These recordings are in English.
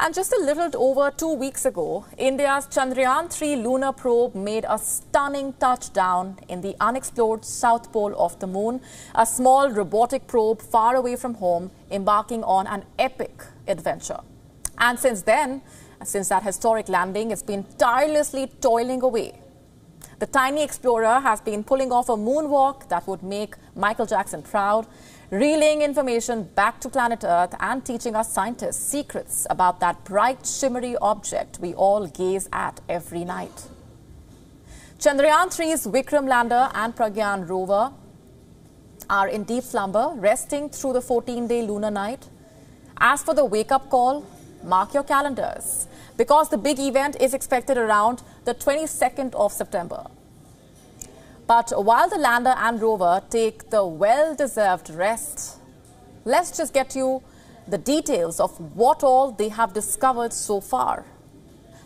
And just a little over two weeks ago, India's Chandrayaan 3 lunar probe made a stunning touchdown in the unexplored south pole of the moon, a small robotic probe far away from home, embarking on an epic adventure. And since then, since that historic landing, it's been tirelessly toiling away. The tiny explorer has been pulling off a moonwalk that would make Michael Jackson proud relaying information back to planet Earth and teaching us scientists secrets about that bright, shimmery object we all gaze at every night. Chandrayaan 3's Vikram lander and Pragyan rover are in deep slumber, resting through the 14 day lunar night. As for the wake up call, mark your calendars because the big event is expected around the 22nd of September. But while the lander and rover take the well deserved rest, let's just get you the details of what all they have discovered so far.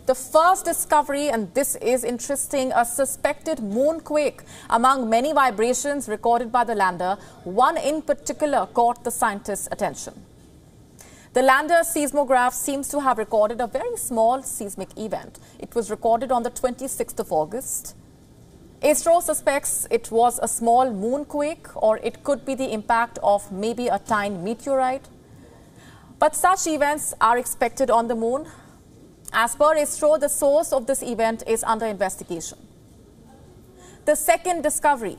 The first discovery, and this is interesting, a suspected moonquake. Among many vibrations recorded by the lander, one in particular caught the scientists' attention. The lander seismograph seems to have recorded a very small seismic event. It was recorded on the 26th of August. ISRO suspects it was a small moonquake or it could be the impact of maybe a tiny meteorite. But such events are expected on the moon. As per ISRO, the source of this event is under investigation. The second discovery,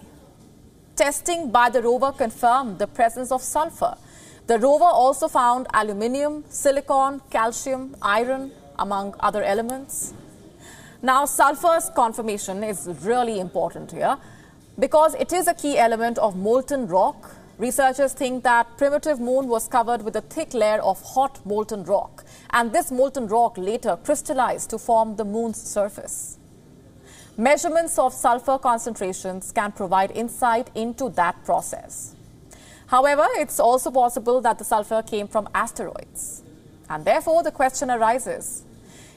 testing by the rover confirmed the presence of sulfur. The rover also found aluminium, silicon, calcium, iron, among other elements. Now, sulfur's conformation is really important here because it is a key element of molten rock. Researchers think that primitive moon was covered with a thick layer of hot molten rock, and this molten rock later crystallized to form the moon's surface. Measurements of sulfur concentrations can provide insight into that process. However, it's also possible that the sulfur came from asteroids. And therefore, the question arises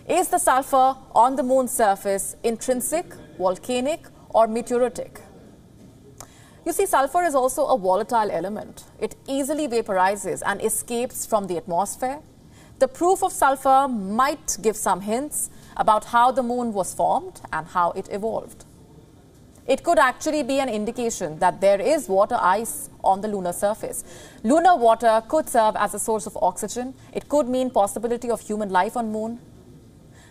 is the sulfur on the moon's surface intrinsic, volcanic, or meteoritic? You see, sulfur is also a volatile element. It easily vaporizes and escapes from the atmosphere. The proof of sulfur might give some hints about how the moon was formed and how it evolved. It could actually be an indication that there is water ice on the lunar surface. Lunar water could serve as a source of oxygen. It could mean possibility of human life on moon.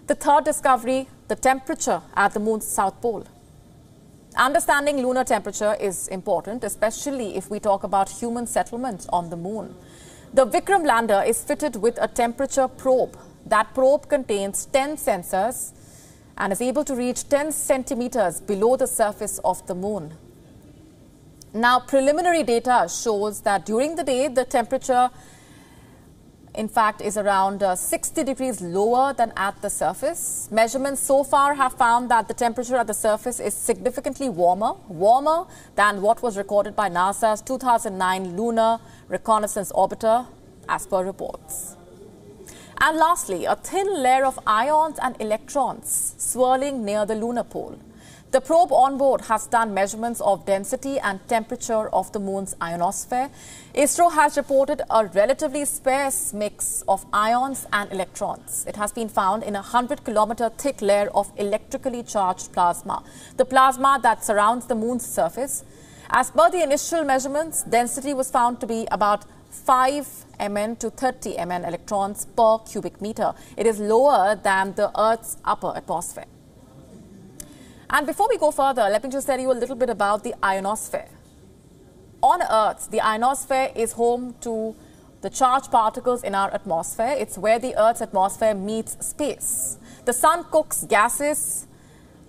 The third discovery, the temperature at the moon's south pole. Understanding lunar temperature is important, especially if we talk about human settlement on the moon. The Vikram lander is fitted with a temperature probe. That probe contains 10 sensors and is able to reach 10 centimeters below the surface of the moon. Now, preliminary data shows that during the day, the temperature in fact, is around uh, 60 degrees lower than at the surface. Measurements so far have found that the temperature at the surface is significantly warmer, warmer than what was recorded by NASA's 2009 Lunar Reconnaissance Orbiter, as per reports. And lastly, a thin layer of ions and electrons swirling near the lunar pole. The probe on board has done measurements of density and temperature of the moon's ionosphere. ISRO has reported a relatively sparse mix of ions and electrons. It has been found in a 100 kilometer thick layer of electrically charged plasma, the plasma that surrounds the moon's surface. As per the initial measurements, density was found to be about 5 mn to 30 mn electrons per cubic meter. It is lower than the Earth's upper atmosphere. And before we go further, let me just tell you a little bit about the ionosphere. On Earth, the ionosphere is home to the charged particles in our atmosphere. It's where the Earth's atmosphere meets space. The sun cooks gases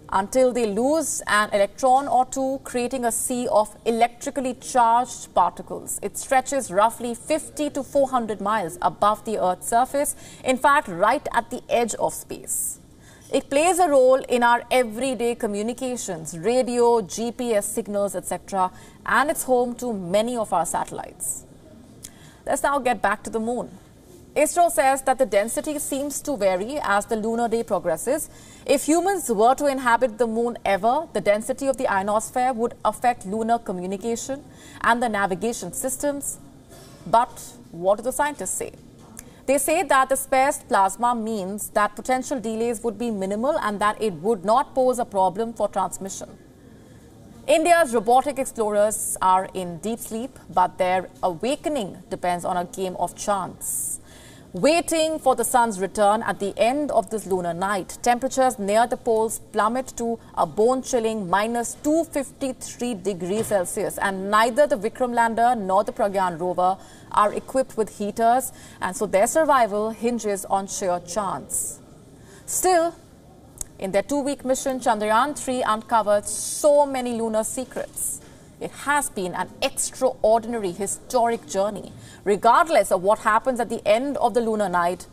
until they lose an electron or two, creating a sea of electrically charged particles. It stretches roughly 50 to 400 miles above the Earth's surface, in fact, right at the edge of space. It plays a role in our everyday communications, radio, GPS signals, etc., and it's home to many of our satellites. Let's now get back to the moon. ISRO says that the density seems to vary as the lunar day progresses. If humans were to inhabit the moon ever, the density of the ionosphere would affect lunar communication and the navigation systems. But what do the scientists say? They say that the sparse plasma means that potential delays would be minimal and that it would not pose a problem for transmission. India's robotic explorers are in deep sleep, but their awakening depends on a game of chance. Waiting for the sun's return at the end of this lunar night, temperatures near the poles plummet to a bone-chilling minus 253 degrees Celsius, and neither the Vikram lander nor the Pragyan rover are equipped with heaters, and so their survival hinges on sheer chance. Still, in their two-week mission, Chandrayaan 3 uncovered so many lunar secrets. It has been an extraordinary historic journey. Regardless of what happens at the end of the lunar night,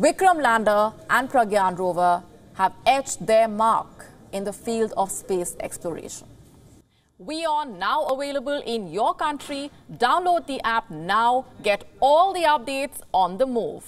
Vikram lander and Pragyan rover have etched their mark in the field of space exploration. We are now available in your country. Download the app now. Get all the updates on the move.